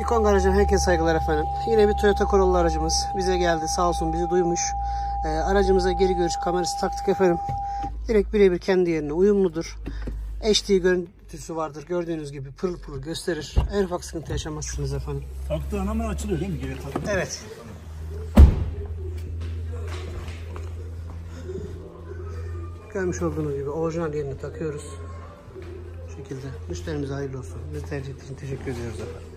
İkon Garaj'dan herkese saygılar efendim. Yine bir Toyota Corolla aracımız bize geldi. Sağ olsun bizi duymuş. Ee, aracımıza geri görüş kamerası taktık efendim. Direkt birebir kendi yerine uyumludur. HD görüntüsü vardır. Gördüğünüz gibi pırıl pırıl gösterir. En ufak sıkıntı yaşamazsınız efendim. Taktığın hemen açılıyor değil mi? Geri tak. Evet. Görmüş olduğunuz gibi orijinal yerine takıyoruz. Bu şekilde. Müşterimize hayırlı olsun. Bizi tercih için teşekkür ediyoruz efendim.